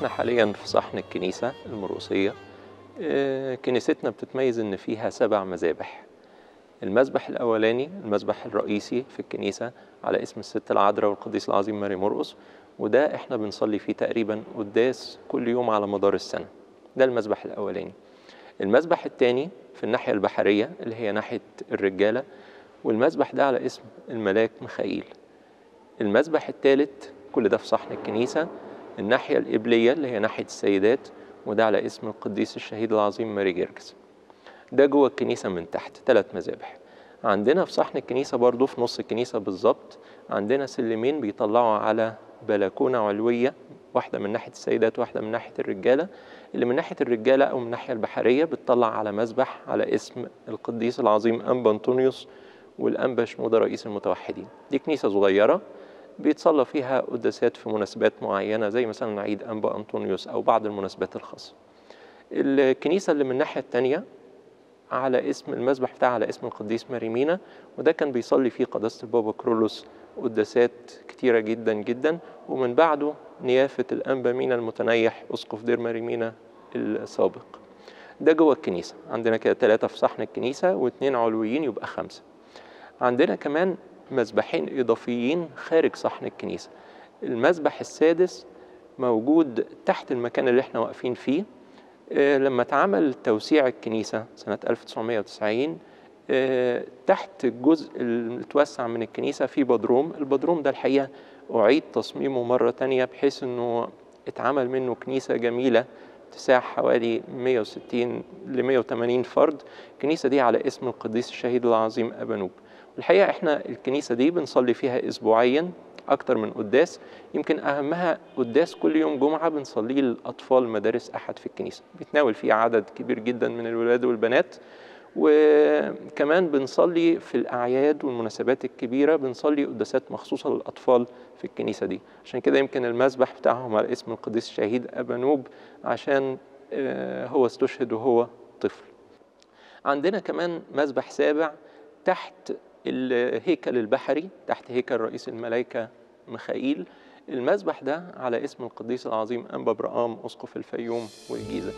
إحنا حاليا في صحن الكنيسة المرقسية آه، كنيستنا بتتميز إن فيها سبع مذابح. المذبح الأولاني المذبح الرئيسي في الكنيسة على اسم الست العذراء والقديس العظيم ماري مرقس وده إحنا بنصلي فيه تقريبا قداس كل يوم على مدار السنة. ده المذبح الأولاني. المذبح الثاني في الناحية البحرية اللي هي ناحية الرجالة والمذبح ده على اسم الملاك ميخائيل. المذبح الثالث كل ده في صحن الكنيسة الناحية القبلية اللي هي ناحية السيدات وده على اسم القديس الشهيد العظيم ماري جرجس ده جوه الكنيسة من تحت ثلاث مذابح. عندنا في صحن الكنيسة برضو في نص الكنيسة بالظبط عندنا سلمين بيطلعوا على بلكونة علوية واحدة من ناحية السيدات واحدة من ناحية الرجالة. اللي من ناحية الرجالة أو من الناحية البحرية بتطلع على مذبح على اسم القديس العظيم أنبا أنطونيوس والأنبا شنودة رئيس المتوحدين. دي كنيسة صغيرة بيتصلى فيها قداسات في مناسبات معينة زي مثلا عيد أنبا أنطونيوس أو بعض المناسبات الخاصة. الكنيسة اللي من الناحية التانية على اسم المذبح بتاعها على اسم القديس ماريمينا وده كان بيصلي فيه قداسة البابا كرولوس قداسات كتيرة جدا جدا. ومن بعده نيافة الأنبا مينا المتنيح أسقف دير ماريمينا السابق. ده جوه الكنيسة. عندنا كده ثلاثة في صحن الكنيسة واثنين علويين يبقى خمسة. عندنا كمان مذبحين إضافيين خارج صحن الكنيسة. المذبح السادس موجود تحت المكان اللي إحنا واقفين فيه. آه، لما اتعمل توسيع الكنيسة سنة 1990 آه، تحت الجزء اللي اتوسع من الكنيسة في بدروم البدروم ده الحقيقة أعيد تصميمه مرة تانية بحيث أنه اتعمل منه كنيسة جميلة تساع حوالي 160 ل 180 فرد. الكنيسة دي على اسم القديس الشهيد العظيم أبانوب. والحقيقة إحنا الكنيسة دي بنصلي فيها أسبوعيا أكتر من قداس. يمكن أهمها قداس كل يوم جمعة بنصليه للأطفال مدارس أحد في الكنيسة. بيتناول فيه عدد كبير جدا من الولاد والبنات. وكمان بنصلي في الأعياد والمناسبات الكبيرة بنصلي قداسات مخصوصة للأطفال في الكنيسة دي. عشان كده يمكن المذبح بتاعهم على اسم القديس الشهيد أبانوب عشان آه، هو استشهد وهو طفل. عندنا كمان مذبح سابع تحت الهيكل البحري تحت هيكل رئيس الملائكة ميخائيل. المذبح ده على اسم القديس العظيم أنبا برقام أسقف الفيوم والجيزة